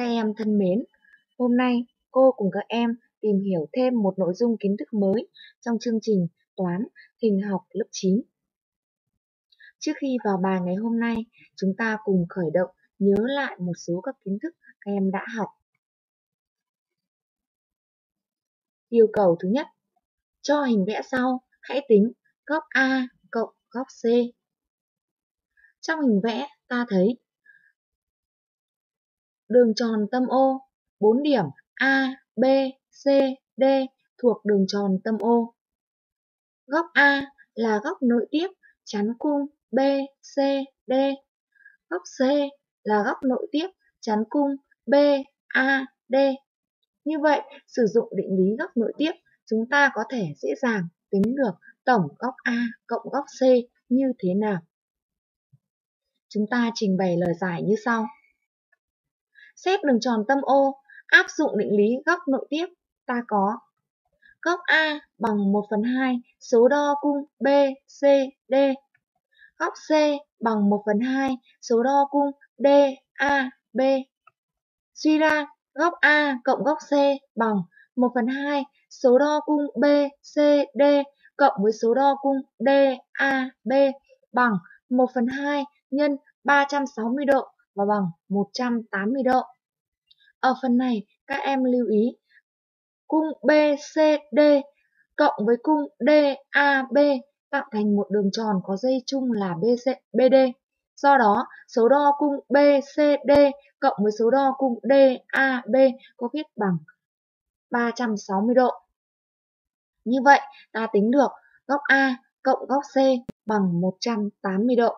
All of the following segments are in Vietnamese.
Các em thân mến, hôm nay cô cùng các em tìm hiểu thêm một nội dung kiến thức mới trong chương trình Toán Hình học lớp 9. Trước khi vào bài ngày hôm nay, chúng ta cùng khởi động nhớ lại một số các kiến thức các em đã học. Yêu cầu thứ nhất, cho hình vẽ sau, hãy tính góc A cộng góc C. Trong hình vẽ, ta thấy đường tròn tâm O, 4 điểm A, B, C, D thuộc đường tròn tâm O. Góc A là góc nội tiếp chắn cung B, C, D. Góc C là góc nội tiếp chắn cung B, A, D. Như vậy, sử dụng định lý góc nội tiếp, chúng ta có thể dễ dàng tính được tổng góc A cộng góc C như thế nào. Chúng ta trình bày lời giải như sau xếp đường tròn tâm O, áp dụng định lý góc nội tiếp, ta có góc A bằng 1 phần 2 số đo cung B, C, D. Góc C bằng 1 phần 2 số đo cung D, A, B. Suy ra, góc A cộng góc C bằng 1 phần 2 số đo cung B, C, D cộng với số đo cung D, A, B bằng 1 phần 2 nhân 360 độ và bằng 180 độ. Ở phần này, các em lưu ý cung BCD cộng với cung DAB tạo thành một đường tròn có dây chung là BC, BD. Do đó, số đo cung BCD cộng với số đo cung DAB có viết bằng 360 độ. Như vậy, ta tính được góc A cộng góc C bằng 180 độ.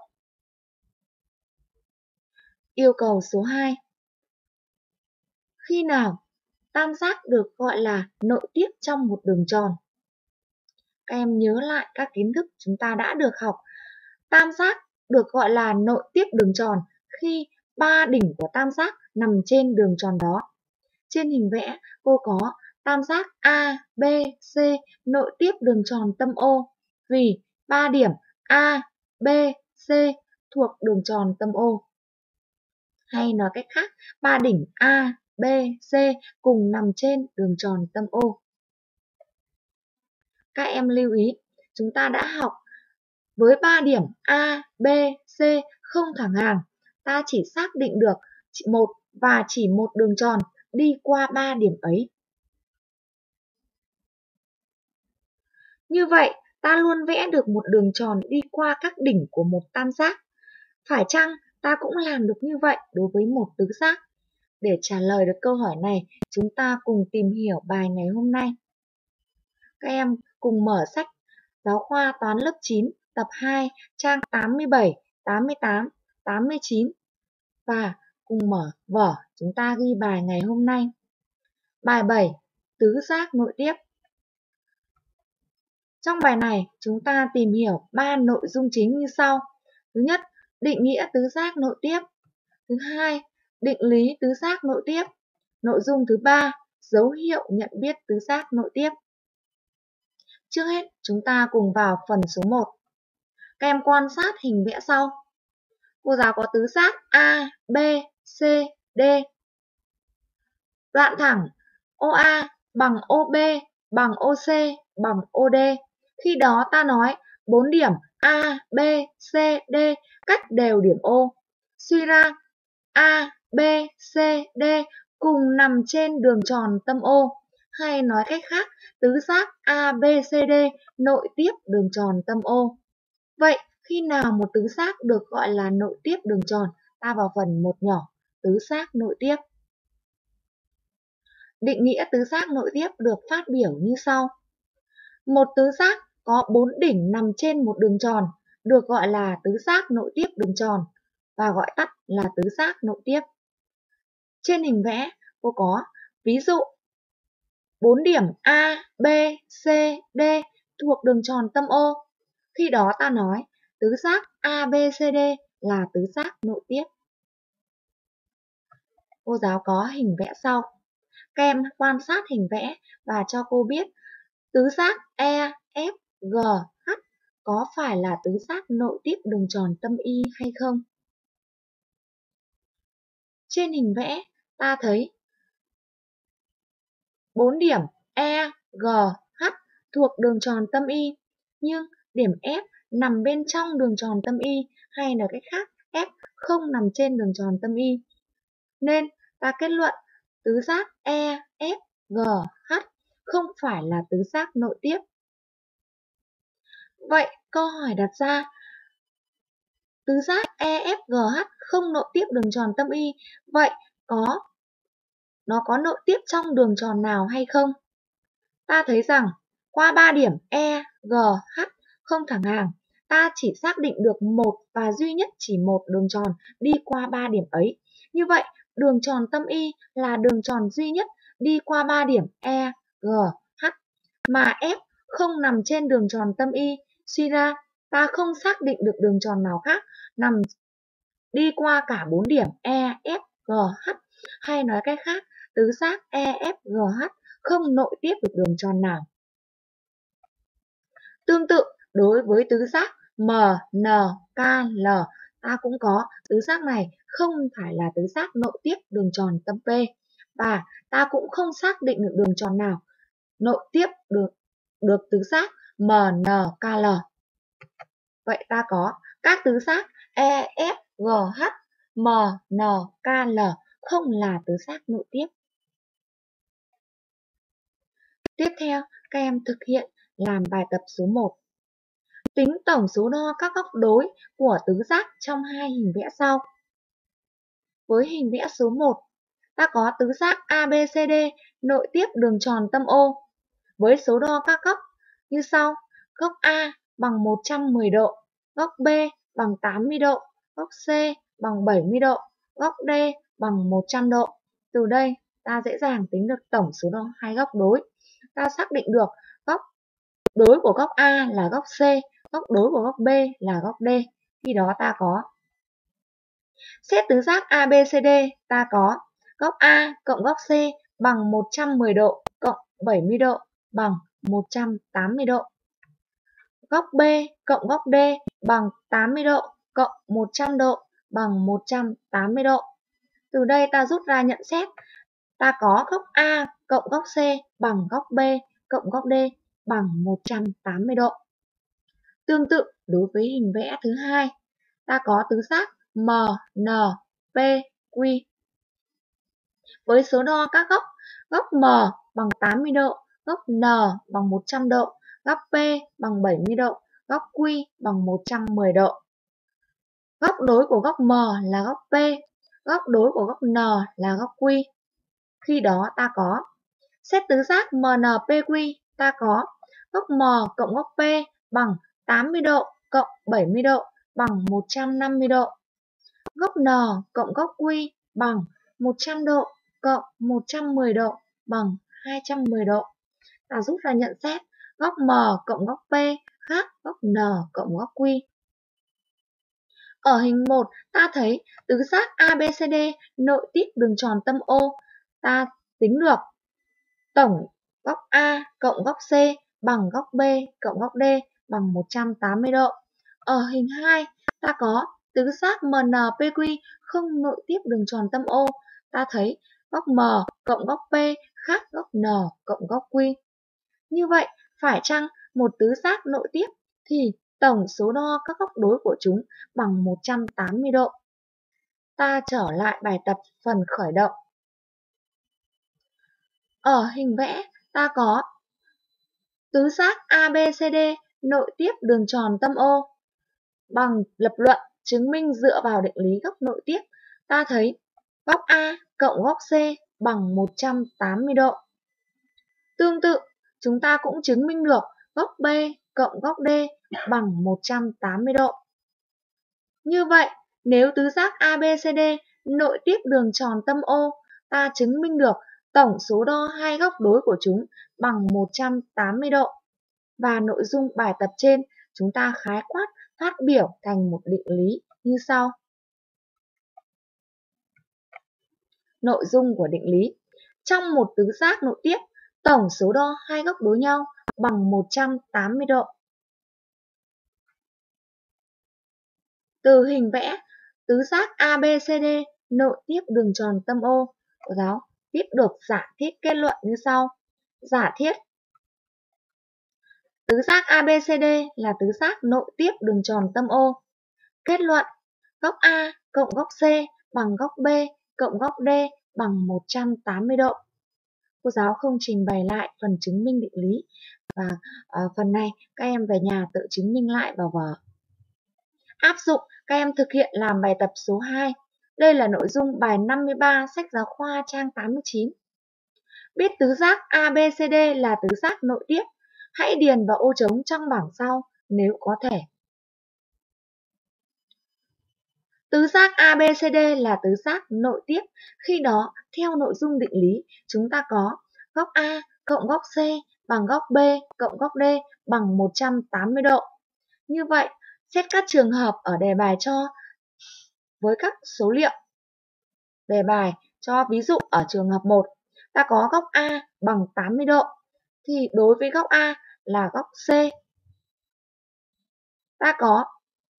Yêu cầu số 2 Khi nào tam giác được gọi là nội tiếp trong một đường tròn? Các em nhớ lại các kiến thức chúng ta đã được học. Tam giác được gọi là nội tiếp đường tròn khi ba đỉnh của tam giác nằm trên đường tròn đó. Trên hình vẽ, cô có tam giác A, B, C nội tiếp đường tròn tâm O vì ba điểm A, B, C thuộc đường tròn tâm O. Hay nói cách khác, ba đỉnh A, B, C cùng nằm trên đường tròn tâm O. Các em lưu ý, chúng ta đã học với ba điểm A, B, C không thẳng hàng, ta chỉ xác định được một và chỉ một đường tròn đi qua ba điểm ấy. Như vậy, ta luôn vẽ được một đường tròn đi qua các đỉnh của một tam giác. Phải chăng ta cũng làm được như vậy đối với một tứ giác? Để trả lời được câu hỏi này, chúng ta cùng tìm hiểu bài ngày hôm nay. Các em cùng mở sách Giáo khoa toán lớp 9 tập 2 trang 87, 88, 89 và cùng mở vở chúng ta ghi bài ngày hôm nay. Bài 7. Tứ giác nội tiếp Trong bài này, chúng ta tìm hiểu ba nội dung chính như sau. Thứ nhất, định nghĩa tứ giác nội tiếp. Thứ hai, định lý tứ giác nội tiếp. Nội dung thứ ba, dấu hiệu nhận biết tứ giác nội tiếp. Trước hết, chúng ta cùng vào phần số 1. Các em quan sát hình vẽ sau. Cô giáo có tứ giác A, B, C, D. Đoạn thẳng OA bằng OB bằng OC bằng OD. Khi đó ta nói 4 điểm A, B, C, D cách đều điểm O. Suy ra A, B, C, D cùng nằm trên đường tròn tâm O. Hay nói cách khác, tứ giác ABCD nội tiếp đường tròn tâm O. Vậy, khi nào một tứ giác được gọi là nội tiếp đường tròn? Ta vào phần một nhỏ, tứ giác nội tiếp. Định nghĩa tứ giác nội tiếp được phát biểu như sau. Một tứ giác có bốn đỉnh nằm trên một đường tròn được gọi là tứ giác nội tiếp đường tròn và gọi tắt là tứ giác nội tiếp. Trên hình vẽ, cô có ví dụ 4 điểm A, B, C, D thuộc đường tròn tâm O. Khi đó ta nói tứ giác ABCD là tứ giác nội tiếp. Cô giáo có hình vẽ sau. Các em quan sát hình vẽ và cho cô biết tứ giác E, F, G, H có phải là tứ giác nội tiếp đường tròn tâm Y hay không? Trên hình vẽ, ta thấy 4 điểm E, G, H thuộc đường tròn tâm Y, nhưng điểm F nằm bên trong đường tròn tâm Y hay là cách khác F không nằm trên đường tròn tâm Y. Nên ta kết luận tứ giác E, F, G, H không phải là tứ giác nội tiếp. Vậy câu hỏi đặt ra tứ giác EFGH không nội tiếp đường tròn tâm Y, vậy có nó có nội tiếp trong đường tròn nào hay không? Ta thấy rằng qua 3 điểm E, G, H không thẳng hàng, ta chỉ xác định được một và duy nhất chỉ một đường tròn đi qua 3 điểm ấy. Như vậy, đường tròn tâm Y là đường tròn duy nhất đi qua 3 điểm E, G, H, mà F không nằm trên đường tròn tâm Y, suy ra ta không xác định được đường tròn nào khác nằm đi qua cả bốn điểm E, F, G, H, hay nói cách khác, tứ giác E, F, G, H không nội tiếp được đường tròn nào. Tương tự, đối với tứ giác M, N, K, L, ta cũng có tứ giác này không phải là tứ giác nội tiếp đường tròn tâm P và ta cũng không xác định được đường tròn nào nội tiếp được được tứ giác M, N, K, L. Vậy ta có các tứ giác E, F, G, H, M, N, K, L không là tứ giác nội tiếp. Tiếp theo, các em thực hiện làm bài tập số 1. Tính tổng số đo các góc đối của tứ giác trong hai hình vẽ sau. Với hình vẽ số 1, ta có tứ giác ABCD nội tiếp đường tròn tâm O với số đo các góc như sau. Góc A bằng 110 độ, góc B bằng 80 độ, góc C bằng 70 độ, góc D bằng 100 độ. Từ đây, ta dễ dàng tính được tổng số đo hai góc đối. Ta xác định được góc đối của góc A là góc C, góc đối của góc B là góc D. Khi đó ta có Xét tứ giác ABCD, ta có góc A cộng góc C bằng 110 độ cộng 70 độ bằng 180 độ. Góc B cộng góc D bằng 80 độ cộng 100 độ bằng 180 độ. Từ đây ta rút ra nhận xét. Ta có góc A cộng góc C bằng góc B cộng góc D bằng 180 độ. Tương tự đối với hình vẽ thứ hai, ta có tứ giác M, N, P, Q. Với số đo các góc, góc M bằng 80 độ, góc N bằng 100 độ, góc P bằng 70 độ, góc Q bằng 110 độ. Góc đối của góc M là góc P, góc đối của góc N là góc Q. Khi đó ta có xét tứ giác MNPQ ta có góc M cộng góc P bằng 80 độ cộng 70 độ bằng 150 độ. Góc N cộng góc Q bằng 100 độ cộng 110 độ bằng 210 độ. Ta rút ra nhận xét góc M cộng góc P khác góc N cộng góc Q. Ở hình 1, ta thấy tứ giác ABCD nội tiếp đường tròn tâm O. Ta tính được tổng góc A cộng góc C bằng góc B cộng góc D bằng 180 độ. Ở hình 2, ta có tứ giác MNPQ không nội tiếp đường tròn tâm O. Ta thấy góc M cộng góc P khác góc N cộng góc Q. Như vậy, phải chăng một tứ giác nội tiếp thì tổng số đo các góc đối của chúng bằng 180 độ. Ta trở lại bài tập phần khởi động. Ở hình vẽ, ta có tứ giác ABCD nội tiếp đường tròn tâm O. Bằng lập luận chứng minh dựa vào định lý góc nội tiếp, ta thấy góc A cộng góc C bằng 180 độ. Tương tự, chúng ta cũng chứng minh được góc B cộng góc D bằng 180 độ. Như vậy, nếu tứ giác ABCD nội tiếp đường tròn tâm O, ta chứng minh được tổng số đo hai góc đối của chúng bằng 180 độ. Và nội dung bài tập trên chúng ta khái quát phát biểu thành một định lý như sau. Nội dung của định lý Trong một tứ giác nội tiếp, tổng số đo hai góc đối nhau bằng 180 độ. Từ hình vẽ, tứ giác ABCD nội tiếp đường tròn tâm O, cô giáo tiếp được giả thiết kết luận như sau. Giả thiết tứ giác ABCD là tứ giác nội tiếp đường tròn tâm O. Kết luận góc A cộng góc C bằng góc B cộng góc D bằng 180 độ. Cô giáo không trình bày lại phần chứng minh định lý và à, phần này các em về nhà tự chứng minh lại vào vở. Áp dụng, các em thực hiện làm bài tập số 2. Đây là nội dung bài 53 sách giáo khoa trang 89. Biết tứ giác ABCD là tứ giác nội tiếp, hãy điền vào ô trống trong bảng sau nếu có thể. Tứ giác ABCD là tứ giác nội tiếp, khi đó theo nội dung định lý chúng ta có góc A cộng góc C bằng góc B cộng góc D bằng 180 độ. Như vậy, xét các trường hợp ở đề bài cho với các số liệu. Đề bài cho ví dụ ở trường hợp 1, ta có góc A bằng 80 độ, thì đối với góc A là góc C. Ta có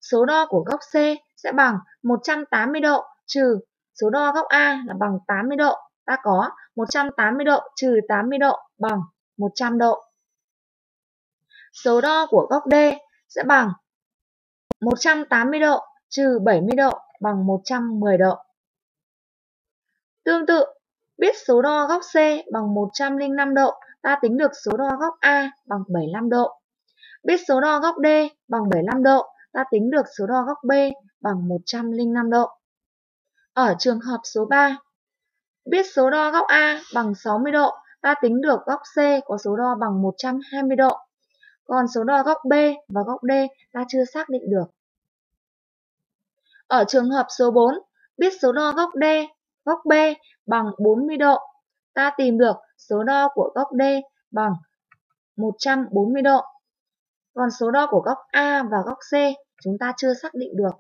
số đo của góc C sẽ bằng 180 độ trừ số đo góc A là bằng 80 độ. Ta có 180 độ trừ 80 độ bằng 100 độ. Số đo của góc D sẽ bằng 180 độ trừ 70 độ bằng 110 độ. Tương tự, biết số đo góc C bằng 105 độ, ta tính được số đo góc A bằng 75 độ. Biết số đo góc D bằng 75 độ, ta tính được số đo góc B bằng 105 độ. Ở trường hợp số 3, biết số đo góc A bằng 60 độ, ta tính được góc C có số đo bằng 120 độ. Còn số đo góc B và góc D ta chưa xác định được. Ở trường hợp số 4, biết số đo góc D, góc B bằng 40 độ, ta tìm được số đo của góc D bằng 140 độ. Còn số đo của góc A và góc C chúng ta chưa xác định được.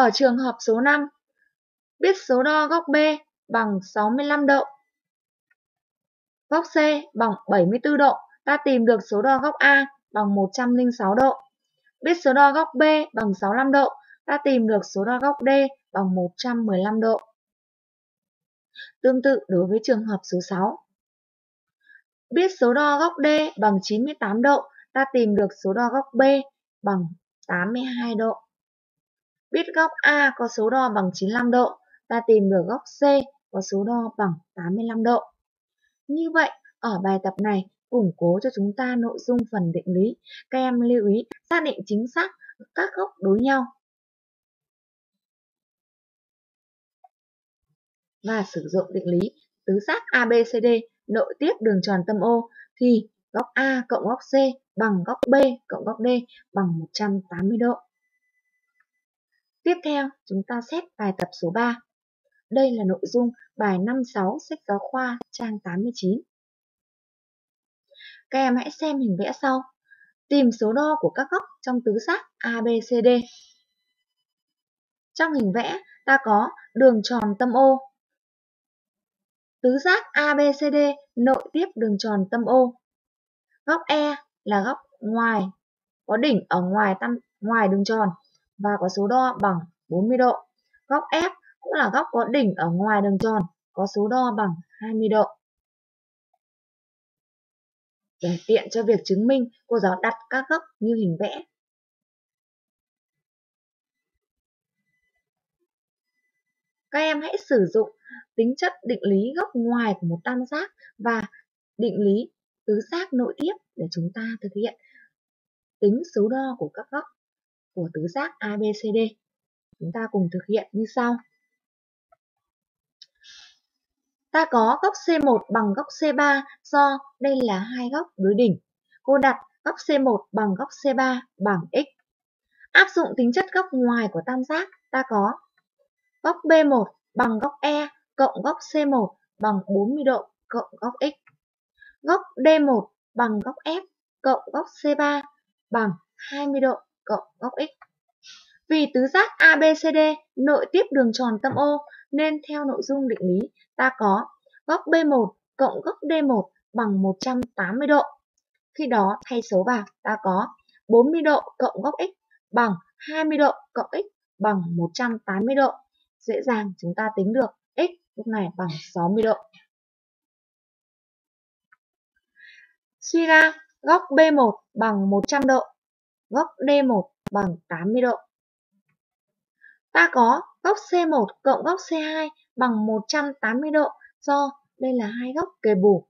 Ở trường hợp số 5, biết số đo góc B bằng 65 độ, góc C bằng 74 độ, ta tìm được số đo góc A bằng 106 độ. Biết số đo góc B bằng 65 độ, ta tìm được số đo góc D bằng 115 độ. Tương tự đối với trường hợp số 6. Biết số đo góc D bằng 98 độ, ta tìm được số đo góc B bằng 82 độ. Biết góc A có số đo bằng 95 độ, ta tìm được góc C có số đo bằng 85 độ. Như vậy, ở bài tập này, củng cố cho chúng ta nội dung phần định lý. Các em lưu ý xác định chính xác các góc đối nhau. Và sử dụng định lý tứ giác ABCD nội tiếp đường tròn tâm O thì góc A cộng góc C bằng góc B cộng góc D bằng 180 độ. Tiếp theo, chúng ta xét bài tập số 3. Đây là nội dung bài 56 sách giáo khoa trang 89. Các em hãy xem hình vẽ sau. Tìm số đo của các góc trong tứ giác ABCD. Trong hình vẽ, ta có đường tròn tâm O. Tứ giác ABCD nội tiếp đường tròn tâm O. Góc E là góc ngoài, có đỉnh ở ngoài tâm ngoài đường tròn và có số đo bằng 40 độ. Góc F cũng là góc có đỉnh ở ngoài đường tròn, có số đo bằng 20 độ. Để tiện cho việc chứng minh, cô giáo đặt các góc như hình vẽ. Các em hãy sử dụng tính chất định lý góc ngoài của một tam giác và định lý tứ giác nội tiếp để chúng ta thực hiện tính số đo của các góc của tứ giác ABCD. Chúng ta cùng thực hiện như sau. Ta có góc C1 bằng góc C3 do đây là hai góc đối đỉnh. Cô đặt góc C1 bằng góc C3 bằng x. Áp dụng tính chất góc ngoài của tam giác, ta có góc B1 bằng góc E cộng góc C1 bằng 40 độ cộng góc x. Góc D1 bằng góc F cộng góc C3 bằng 20 độ cộng góc x. Vì tứ giác ABCD nội tiếp đường tròn tâm O nên theo nội dung định lý ta có góc B1 cộng góc D1 bằng 180 độ. Khi đó thay số vào ta có 40 độ cộng góc x bằng 20 độ cộng x bằng 180 độ. dễ dàng chúng ta tính được x lúc này bằng 60 độ. Suy ra góc B1 bằng 100 độ, góc D1 bằng 80 độ. Ta có góc C1 cộng góc C2 bằng 180 độ do đây là hai góc kề bù.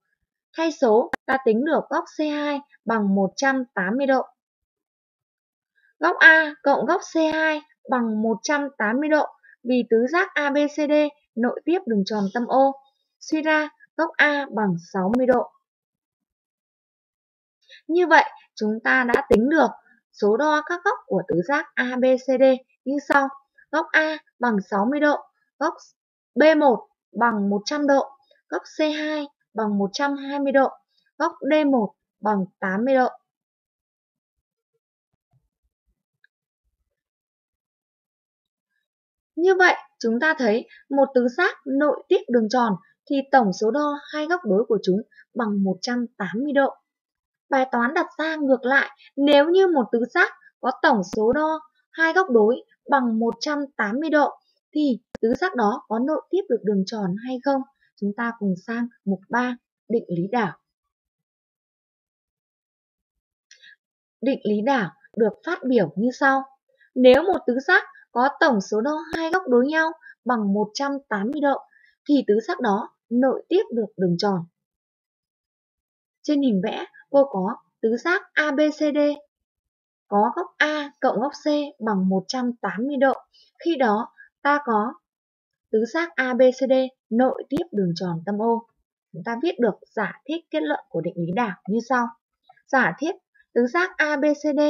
Thay số, ta tính được góc C2 bằng 180 độ. Góc A cộng góc C2 bằng 180 độ vì tứ giác ABCD nội tiếp đường tròn tâm O. Suy ra góc A bằng 60 độ. Như vậy, chúng ta đã tính được số đo các góc của tứ giác ABCD như sau. Góc A bằng 60 độ, góc B1 bằng 100 độ, góc C2 bằng 120 độ, góc D1 bằng 80 độ. Như vậy, chúng ta thấy một tứ giác nội tiếp đường tròn thì tổng số đo hai góc đối của chúng bằng 180 độ. Bài toán đặt ra ngược lại, nếu như một tứ giác có tổng số đo hai góc đối bằng 180 độ thì tứ giác đó có nội tiếp được đường tròn hay không? Chúng ta cùng sang mục 3, định lý đảo. Định lý đảo được phát biểu như sau. Nếu một tứ giác có tổng số đo hai góc đối nhau bằng 180 độ thì tứ giác đó nội tiếp được đường tròn. Trên hình vẽ, cô có tứ giác ABCD có góc A cộng góc C bằng 180 độ. Khi đó, ta có tứ giác ABCD nội tiếp đường tròn tâm O. Chúng ta viết được giả thiết kết luận của định lý đảo như sau. Giả thiết tứ giác ABCD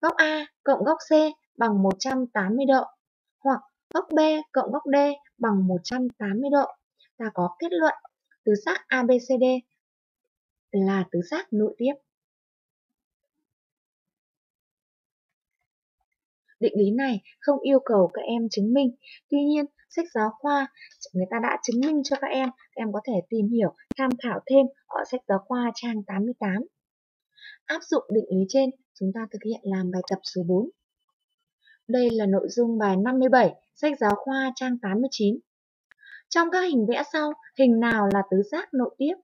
góc A cộng góc C bằng 180 độ hoặc góc B cộng góc D bằng 180 độ. Ta có kết luận tứ giác ABCD là tứ giác nội tiếp. Định lý này không yêu cầu các em chứng minh. Tuy nhiên, sách giáo khoa người ta đã chứng minh cho các em. Các em có thể tìm hiểu, tham khảo thêm ở sách giáo khoa trang 88. Áp dụng định lý trên, chúng ta thực hiện làm bài tập số 4. Đây là nội dung bài 57, sách giáo khoa trang 89. Trong các hình vẽ sau, hình nào là tứ giác nội tiếp?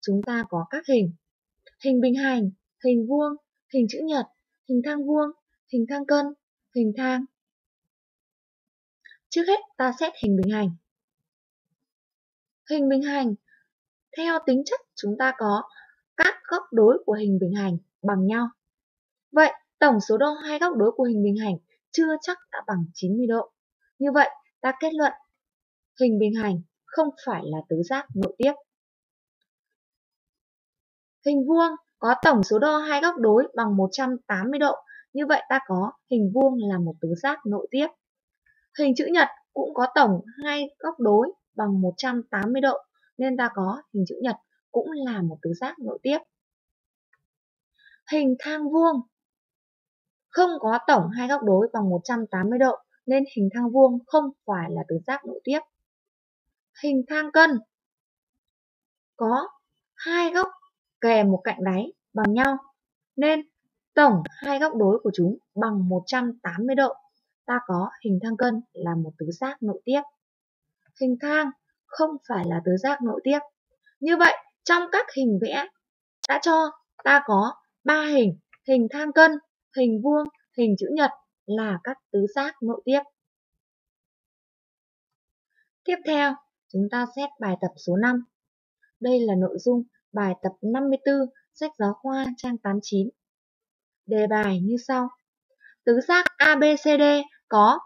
Chúng ta có các hình. Hình bình hành, hình vuông, hình chữ nhật, hình thang vuông, hình thang cân, hình thang. Trước hết ta xét hình bình hành. Hình bình hành, theo tính chất chúng ta có các góc đối của hình bình hành bằng nhau. Vậy, tổng số đo hai góc đối của hình bình hành chưa chắc đã bằng 90 độ. Như vậy, ta kết luận hình bình hành không phải là tứ giác nội tiếp. Hình vuông có tổng số đo hai góc đối bằng 180 độ như vậy ta có hình vuông là một tứ giác nội tiếp. Hình chữ nhật cũng có tổng hai góc đối bằng 180 độ, nên ta có hình chữ nhật cũng là một tứ giác nội tiếp. Hình thang vuông không có tổng hai góc đối bằng 180 độ, nên hình thang vuông không phải là tứ giác nội tiếp. Hình thang cân có hai góc kề một cạnh đáy bằng nhau nên Tổng hai góc đối của chúng bằng 180 độ. Ta có hình thang cân là một tứ giác nội tiếp. Hình thang không phải là tứ giác nội tiếp. Như vậy, trong các hình vẽ đã cho ta có ba hình, hình thang cân, hình vuông, hình chữ nhật là các tứ giác nội tiếp. Tiếp theo, chúng ta xét bài tập số 5. Đây là nội dung bài tập 54, sách giáo khoa trang 89. Đề bài như sau. Tứ giác ABCD có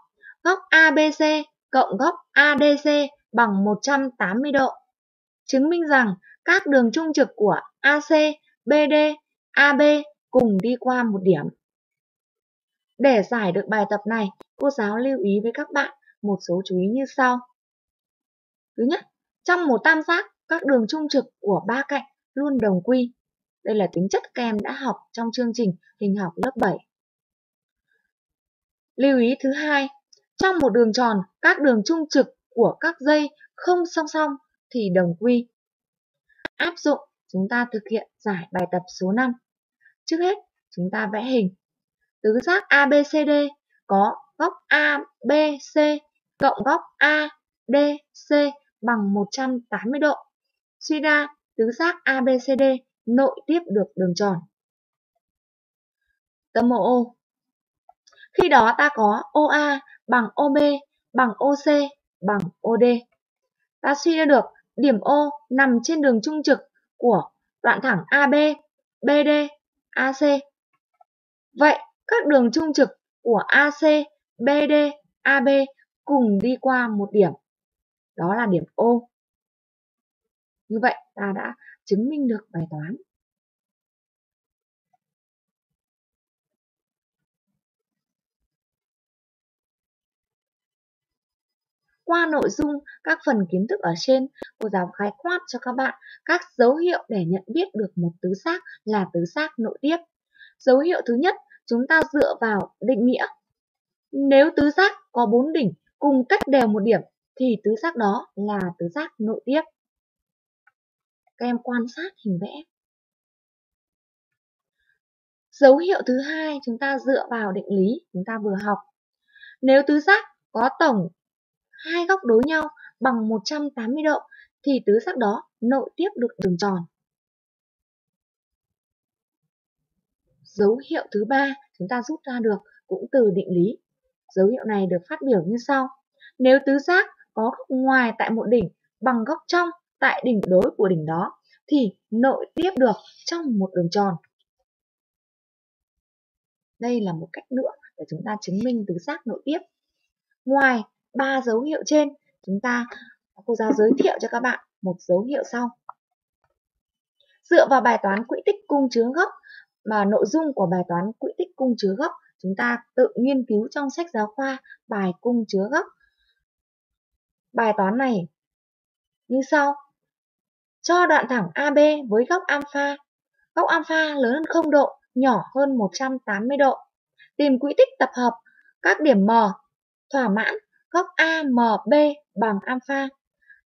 góc ABC cộng góc ADC bằng 180 độ. Chứng minh rằng các đường trung trực của AC, BD, AB cùng đi qua một điểm. Để giải được bài tập này, cô giáo lưu ý với các bạn một số chú ý như sau. Thứ nhất, trong một tam giác, các đường trung trực của ba cạnh luôn đồng quy. Đây là tính chất các em đã học trong chương trình hình học lớp 7. Lưu ý thứ hai, trong một đường tròn, các đường trung trực của các dây không song song thì đồng quy. Áp dụng, chúng ta thực hiện giải bài tập số 5. Trước hết, chúng ta vẽ hình. Tứ giác ABCD có góc ABC cộng góc ADC bằng 180 độ. Suy ra, tứ giác ABCD nội tiếp được đường tròn. Tâm OO Khi đó ta có OA bằng OB bằng OC bằng OD. Ta suy ra được điểm O nằm trên đường trung trực của đoạn thẳng AB, BD, AC. Vậy, các đường trung trực của AC, BD, AB cùng đi qua một điểm. Đó là điểm O. Như vậy, ta đã chứng minh được bài toán. Qua nội dung các phần kiến thức ở trên, cô giáo khái quát cho các bạn các dấu hiệu để nhận biết được một tứ giác là tứ giác nội tiếp. Dấu hiệu thứ nhất, chúng ta dựa vào định nghĩa. Nếu tứ giác có bốn đỉnh cùng cách đều một điểm thì tứ giác đó là tứ giác nội tiếp. Các em quan sát hình vẽ. Dấu hiệu thứ hai chúng ta dựa vào định lý chúng ta vừa học. Nếu tứ giác có tổng hai góc đối nhau bằng 180 độ thì tứ giác đó nội tiếp được đường tròn. Dấu hiệu thứ ba chúng ta rút ra được cũng từ định lý. Dấu hiệu này được phát biểu như sau. Nếu tứ giác có góc ngoài tại một đỉnh bằng góc trong tại đỉnh đối của đỉnh đó thì nội tiếp được trong một đường tròn. Đây là một cách nữa để chúng ta chứng minh tứ giác nội tiếp. Ngoài ba dấu hiệu trên, chúng ta cô giáo giới thiệu cho các bạn một dấu hiệu sau. Dựa vào bài toán quỹ tích cung chứa góc mà nội dung của bài toán quỹ tích cung chứa góc chúng ta tự nghiên cứu trong sách giáo khoa bài cung chứa góc. Bài toán này như sau. Cho đoạn thẳng AB với góc alpha. Góc alpha lớn hơn 0 độ, nhỏ hơn 180 độ. Tìm quỹ tích tập hợp các điểm M thỏa mãn góc AMB bằng alpha.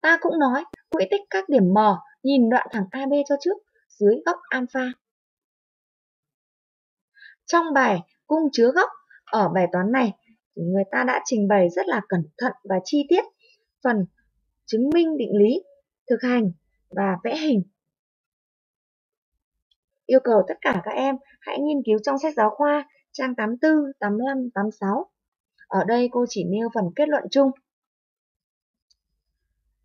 Ta cũng nói quỹ tích các điểm M nhìn đoạn thẳng AB cho trước dưới góc alpha. Trong bài cung chứa góc ở bài toán này người ta đã trình bày rất là cẩn thận và chi tiết phần chứng minh định lý, thực hành và vẽ hình. Yêu cầu tất cả các em hãy nghiên cứu trong sách giáo khoa trang 84, 85, 86. Ở đây cô chỉ nêu phần kết luận chung.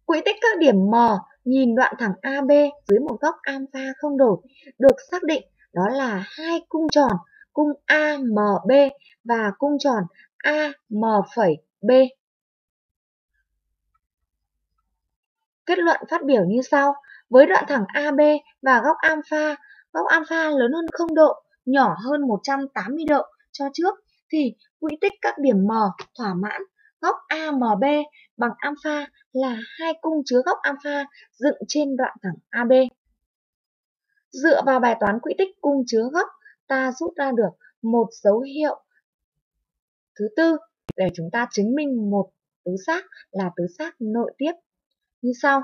Quỹ tích các điểm M nhìn đoạn thẳng AB dưới một góc alpha không đổi được xác định đó là hai cung tròn, cung AMB và cung tròn AM'B. Kết luận phát biểu như sau. Với đoạn thẳng AB và góc alpha, góc alpha lớn hơn 0 độ, nhỏ hơn 180 độ cho trước thì quỹ tích các điểm M thỏa mãn góc AMB bằng alpha là hai cung chứa góc alpha dựng trên đoạn thẳng AB. Dựa vào bài toán quỹ tích cung chứa góc, ta rút ra được một dấu hiệu thứ tư để chúng ta chứng minh một tứ giác là tứ giác nội tiếp như sau.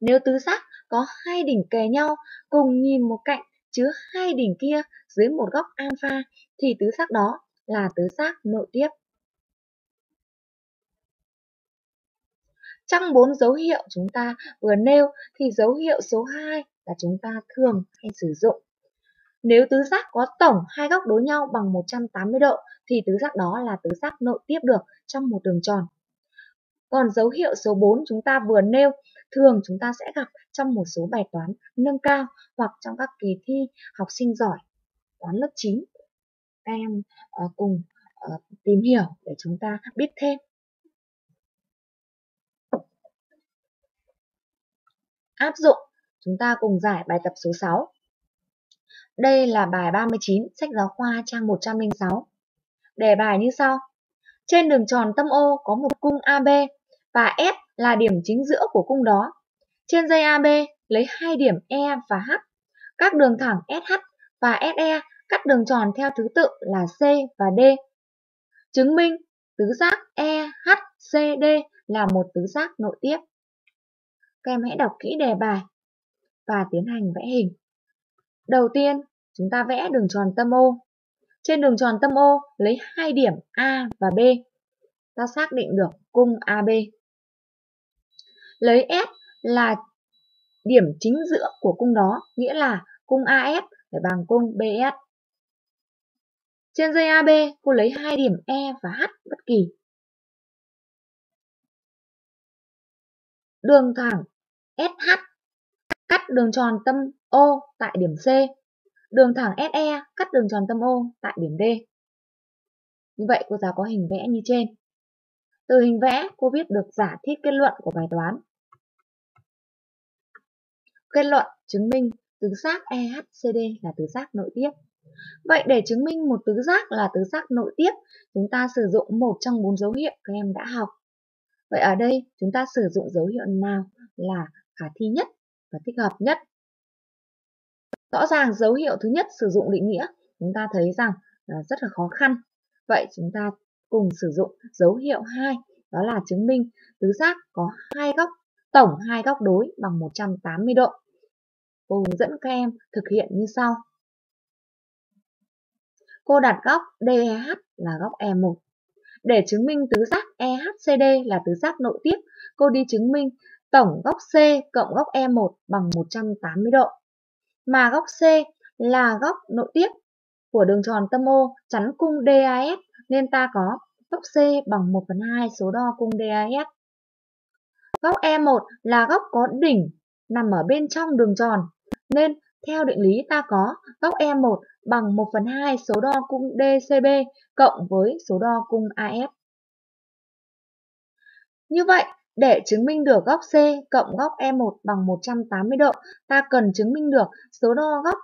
Nếu tứ giác có hai đỉnh kề nhau, cùng nhìn một cạnh chứa hai đỉnh kia dưới một góc alpha, thì tứ giác đó là tứ giác nội tiếp. Trong bốn dấu hiệu chúng ta vừa nêu thì dấu hiệu số 2 là chúng ta thường hay sử dụng. Nếu tứ giác có tổng hai góc đối nhau bằng 180 độ, thì tứ giác đó là tứ giác nội tiếp được trong một đường tròn. Còn dấu hiệu số 4 chúng ta vừa nêu thường chúng ta sẽ gặp trong một số bài toán nâng cao hoặc trong các kỳ thi học sinh giỏi toán lớp 9. Các em uh, cùng uh, tìm hiểu để chúng ta biết thêm. Áp dụng, chúng ta cùng giải bài tập số 6. Đây là bài 39, sách giáo khoa trang 106. Đề bài như sau. Trên đường tròn tâm O có một cung AB và S là điểm chính giữa của cung đó. Trên dây AB lấy hai điểm E và H. Các đường thẳng SH và SE cắt đường tròn theo thứ tự là C và D. Chứng minh tứ giác EHCD là một tứ giác nội tiếp. Các em hãy đọc kỹ đề bài và tiến hành vẽ hình. Đầu tiên, chúng ta vẽ đường tròn tâm O. Trên đường tròn tâm O lấy hai điểm A và B ta xác định được cung AB. Lấy S là điểm chính giữa của cung đó, nghĩa là cung AS phải bằng cung BS. Trên dây AB, cô lấy hai điểm E và H bất kỳ. Đường thẳng SH cắt đường tròn tâm O tại điểm C. Đường thẳng SE cắt đường tròn tâm O tại điểm D. Như vậy cô giáo có hình vẽ như trên. Từ hình vẽ, cô biết được giả thiết kết luận của bài toán. Kết luận chứng minh tứ giác EHCD là tứ giác nội tiếp. Vậy để chứng minh một tứ giác là tứ giác nội tiếp, chúng ta sử dụng một trong bốn dấu hiệu các em đã học. Vậy ở đây chúng ta sử dụng dấu hiệu nào là khả thi nhất và thích hợp nhất? Rõ ràng dấu hiệu thứ nhất sử dụng định nghĩa, chúng ta thấy rằng là rất là khó khăn. Vậy chúng ta cùng sử dụng dấu hiệu 2, đó là chứng minh tứ giác có hai góc, tổng hai góc đối bằng 180 độ. Cô hướng dẫn các em thực hiện như sau. Cô đặt góc DEH là góc E1. Để chứng minh tứ giác EHCD là tứ giác nội tiếp, cô đi chứng minh tổng góc C cộng góc E1 bằng 180 độ. Mà góc C là góc nội tiếp của đường tròn tâm O chắn cung DAS nên ta có góc C bằng 1 phần 2 số đo cung DAS. Góc E1 là góc có đỉnh nằm ở bên trong đường tròn nên theo định lý ta có góc E1 bằng 1 phần 2 số đo cung DCB cộng với số đo cung AF. Như vậy, để chứng minh được góc C cộng góc E1 bằng 180 độ, ta cần chứng minh được số đo góc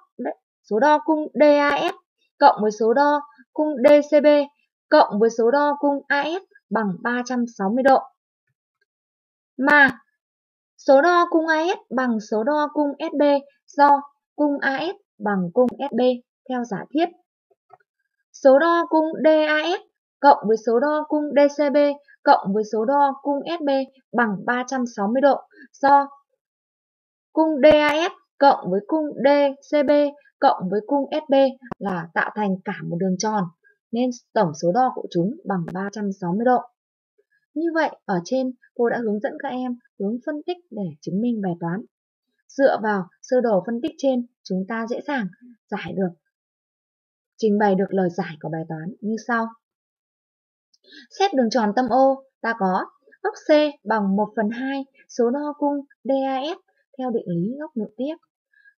số đo cung DAS cộng với số đo cung DCB cộng với số đo cung AS bằng 360 độ. Mà, số đo cung AS bằng số đo cung SB do cung AS bằng cung SB theo giả thiết. Số đo cung DAS cộng với số đo cung DCB cộng với số đo cung SB bằng 360 độ do cung DAS cộng với cung DCB cộng với cung SB là tạo thành cả một đường tròn, nên tổng số đo của chúng bằng 360 độ. Như vậy, ở trên cô đã hướng dẫn các em hướng phân tích để chứng minh bài toán. Dựa vào sơ đồ phân tích trên, chúng ta dễ dàng giải được, trình bày được lời giải của bài toán như sau. Xét đường tròn tâm O, ta có góc C bằng 1 phần 2 số đo cung DAS theo định lý góc nội tiếp.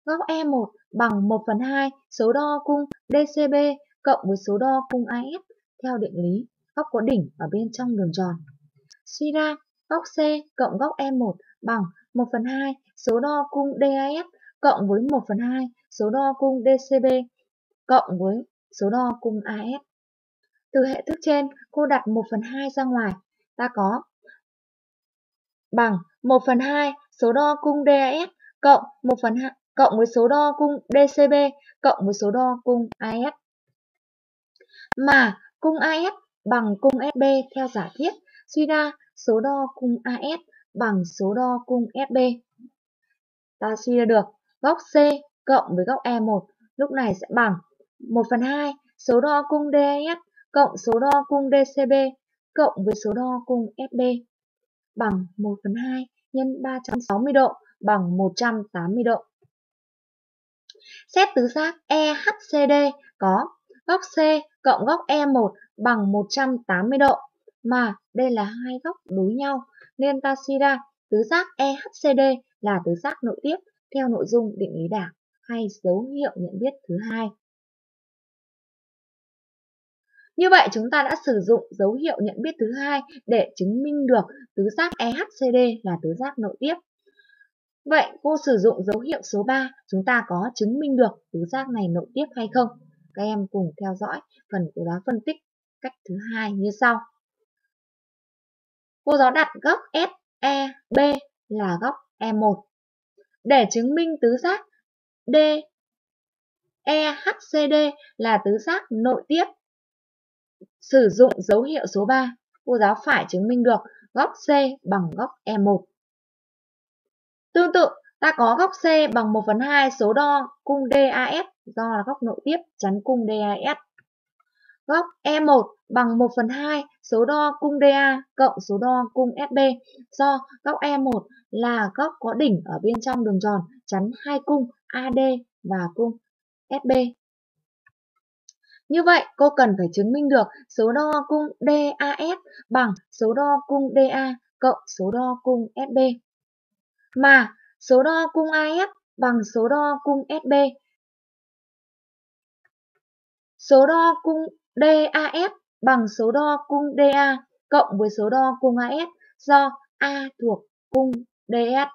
Góc E1 bằng 1 phần 2 số đo cung DCB cộng với số đo cung AS theo định lý góc có đỉnh ở bên trong đường tròn. Suy ra, góc C cộng góc E1 bằng 1 phần 2 số đo cung DAS cộng với 1 phần 2 số đo cung DCB cộng với số đo cung AS. Từ hệ thức trên, cô đặt 1 phần 2 ra ngoài, ta có bằng 1 phần 2 số đo cung DAS cộng 1 phần 2 cộng với số đo cung DCB cộng với số đo cung AS. Mà cung AS bằng cung SB theo giả thiết, suy ra số đo cung AS bằng số đo cung SB. Ta suy ra được, góc C cộng với góc E1 lúc này sẽ bằng 1 phần 2 số đo cung DAS cộng số đo cung DCB cộng với số đo cung FB bằng 1 phần 2 nhân 360 độ bằng 180 độ. Xét tứ giác EHCD có góc C cộng góc E1 bằng 180 độ mà đây là hai góc đối nhau nên ta suy ra tứ giác EHCD là tứ giác nội tiếp theo nội dung định lý đảng hay dấu hiệu nhận biết thứ hai. Như vậy chúng ta đã sử dụng dấu hiệu nhận biết thứ hai để chứng minh được tứ giác EHCD là tứ giác nội tiếp. Vậy cô sử dụng dấu hiệu số 3, chúng ta có chứng minh được tứ giác này nội tiếp hay không? Các em cùng theo dõi phần cô đó phân tích cách thứ hai như sau. Cô giáo đặt góc SEB là góc E1. Để chứng minh tứ giác D EHCD là tứ giác nội tiếp. Sử dụng dấu hiệu số 3, cô giáo phải chứng minh được góc C bằng góc E1. Tương tự, ta có góc C bằng 1 phần 2 số đo cung DAS do là góc nội tiếp chắn cung DAS. Góc E1 bằng 1 phần 2 số đo cung DA cộng số đo cung SB do góc E1 là góc có đỉnh ở bên trong đường tròn chắn hai cung AD và cung SB. Như vậy, cô cần phải chứng minh được số đo cung DAS bằng số đo cung DA cộng số đo cung SB. Mà số đo cung AS bằng số đo cung SB. Số đo cung DAS bằng số đo cung DA cộng với số đo cung AS do A thuộc cung DS.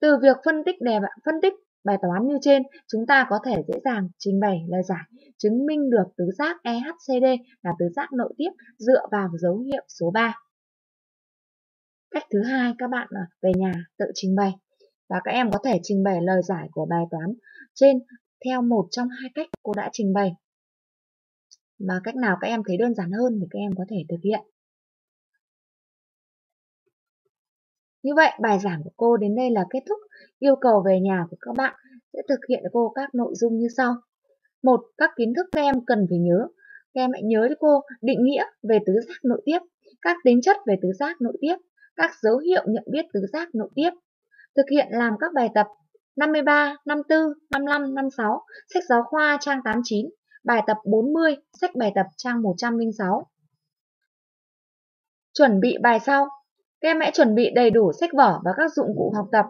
Từ việc phân tích đề phân tích bài toán như trên, chúng ta có thể dễ dàng trình bày lời giải, chứng minh được tứ giác EHCD là tứ giác nội tiếp dựa vào dấu hiệu số 3. Cách thứ hai các bạn à, về nhà tự trình bày và các em có thể trình bày lời giải của bài toán trên theo một trong hai cách cô đã trình bày. Mà cách nào các em thấy đơn giản hơn thì các em có thể thực hiện. Như vậy, bài giảng của cô đến đây là kết thúc. Yêu cầu về nhà của các bạn sẽ thực hiện cô các nội dung như sau. Một, các kiến thức các em cần phải nhớ. Các em hãy nhớ cho cô định nghĩa về tứ giác nội tiếp, các tính chất về tứ giác nội tiếp, các dấu hiệu nhận biết tứ giác nội tiếp. Thực hiện làm các bài tập 53, 54, 55, 56, sách giáo khoa trang 89, bài tập 40, sách bài tập trang 106. Chuẩn bị bài sau. Các em hãy chuẩn bị đầy đủ sách vở và các dụng cụ học tập.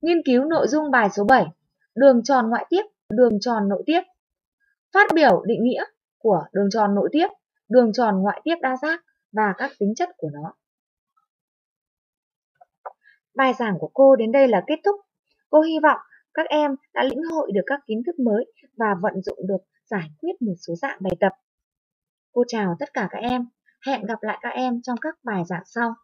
Nghiên cứu nội dung bài số 7, đường tròn ngoại tiếp, đường tròn nội tiếp. Phát biểu định nghĩa của đường tròn nội tiếp, đường tròn ngoại tiếp đa giác và các tính chất của nó. Bài giảng của cô đến đây là kết thúc. Cô hy vọng các em đã lĩnh hội được các kiến thức mới và vận dụng được giải quyết một số dạng bài tập. Cô chào tất cả các em. Hẹn gặp lại các em trong các bài giảng sau.